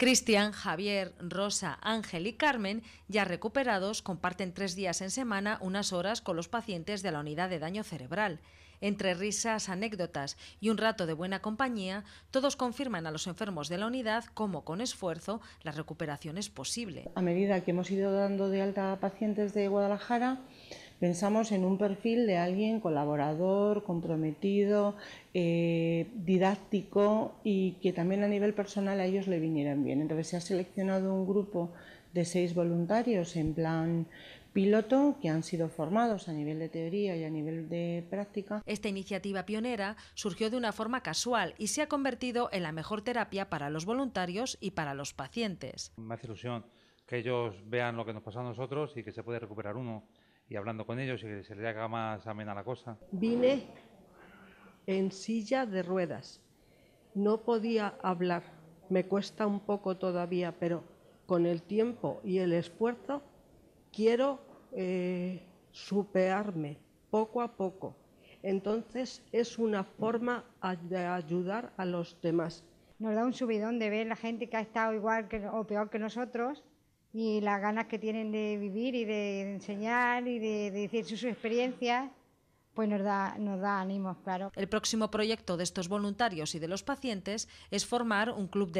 Cristian, Javier, Rosa, Ángel y Carmen, ya recuperados, comparten tres días en semana unas horas con los pacientes de la unidad de daño cerebral. Entre risas, anécdotas y un rato de buena compañía, todos confirman a los enfermos de la unidad cómo con esfuerzo la recuperación es posible. A medida que hemos ido dando de alta a pacientes de Guadalajara, pensamos en un perfil de alguien colaborador, comprometido, eh, didáctico y que también a nivel personal a ellos le vinieran bien. Entonces se ha seleccionado un grupo de seis voluntarios en plan piloto que han sido formados a nivel de teoría y a nivel de práctica. Esta iniciativa pionera surgió de una forma casual y se ha convertido en la mejor terapia para los voluntarios y para los pacientes. Me hace ilusión que ellos vean lo que nos pasa a nosotros y que se puede recuperar uno y hablando con ellos y que se les haga más amena la cosa. Vine en silla de ruedas. No podía hablar. Me cuesta un poco todavía, pero con el tiempo y el esfuerzo quiero eh, superarme poco a poco. Entonces es una forma de ayudar a los demás. Nos da un subidón de ver la gente que ha estado igual que, o peor que nosotros y las ganas que tienen de vivir y de enseñar y de, de decir sus experiencias pues nos da, nos da ánimos, claro. El próximo proyecto de estos voluntarios y de los pacientes es formar un club de